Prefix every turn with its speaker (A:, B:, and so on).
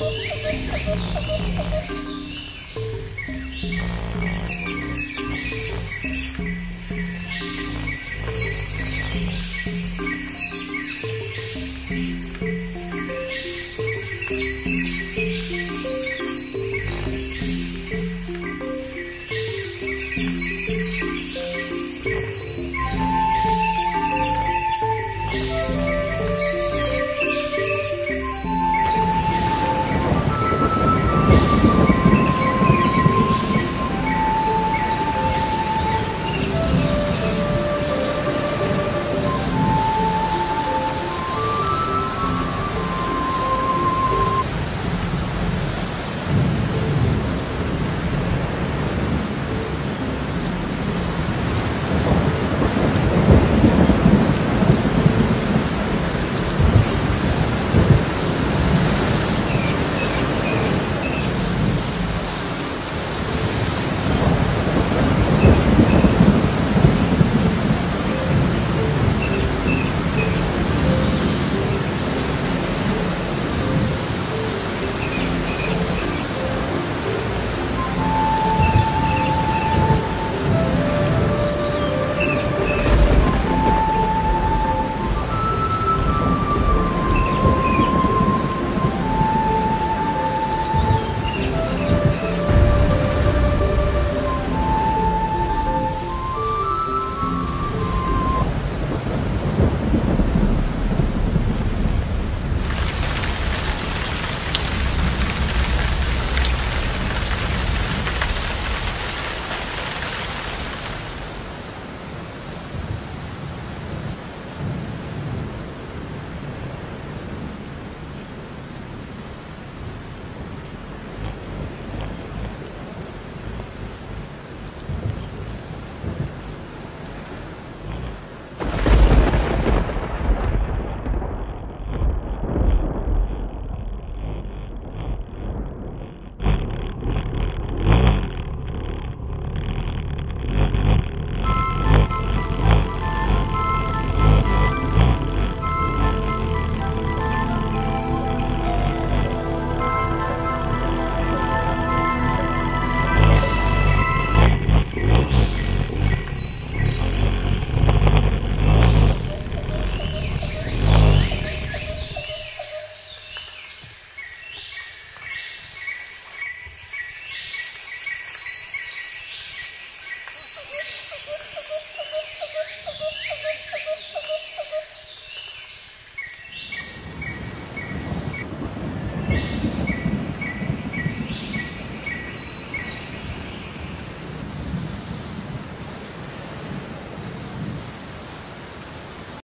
A: I'm sorry.